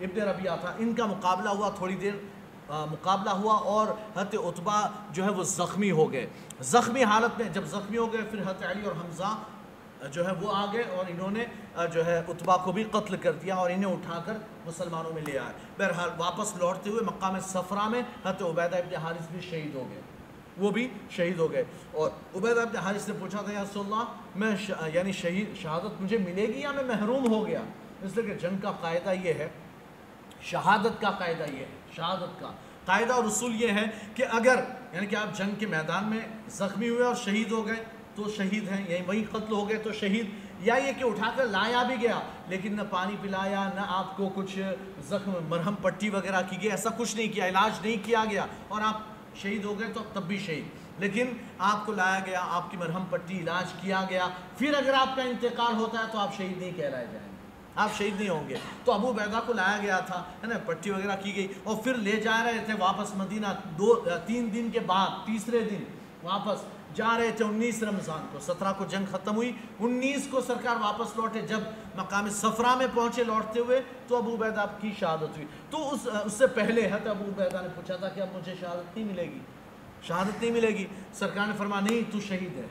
इब्न रबिया था, इनका मुकाबला हुआ थोड़ी देर मुकाबला हुआ और हत उतबा जो है वो ज़ख्मी हो गए। ज़ख्मी हालत में, जब ज़ख्मी हो गए, फिर हत अली और हमज़ा जो है वो आ गए और इन्होंने जो है उतबा को भी कत्ल कर दिया और इन्हें उठाकर मुसलमानों में ले आए। बहरहाल वापस लौटते हुए मकाम सफ़रा में हत उबैदा इब्न हारिस भी शहीद हो गए। वो भी शहीद हो गए। और उबैदा इब्न हारिस ने पूछा था यासल्ला मैं यानी शहीद शहादत मुझे मिलेगी या मैं महरूम हो गया? इसलिए कि जंग का कायदा ये है, शहादत का कायदा ये है, शहादत का कायदा और रसूल ये है कि अगर, यानी कि आप जंग के मैदान में ज़ख्मी हुए और शहीद हो गए तो शहीद हैं, यही वही कत्ल हो गए तो शहीद। या ये कि उठाकर लाया भी गया, लेकिन न पानी पिलाया, न आपको कुछ जख्म, मरहम पट्टी वगैरह की गई, ऐसा कुछ नहीं किया, इलाज नहीं किया गया। और आप शहीद हो गए तो तब भी शहीद। लेकिन आपको लाया गया, आपकी मरहम पट्टी, इलाज किया गया। फिर अगर आपका इंतकाल होता है तो आप शहीद नहीं कहलाए जाएँगे। आप शहीद नहीं होंगे। तो अबू बैदा को लाया गया था, है ना, पट्टी वगैरह की गई। और फिर ले जा रहे थे वापस मदीना दो, तीन दिन के बाद, तीसरे दिन वापस। जा रहे थे उन्नीस रमज़ान को। सत्रह को जंग ख़त्म हुई। उन्नीस को सरकार वापस लौटे। जब मकाम सफरा में पहुँचे लौटते हुए तो अबू बैदा की शहादत हुई। तो उस उससे पहले हत अबू बैदा ने पूछा था कि अब मुझे शहादत नहीं मिलेगी। शहादत नहीं मिलेगी। सरकार ने फरमा नहीं, तू शहीद है।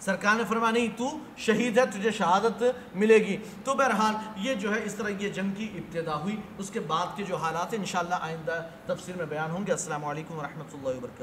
सरकार ने फरमा नहीं, तू शहीद है, तुझे शहादत मिलेगी। तो बहरहाल, ये जो है, इस तरह ये जंग की इब्तदा हुई। उसके बाद के जो हालात हैं इन आइंदा तफसर में बयान होंगे। असल वरहमल वर्क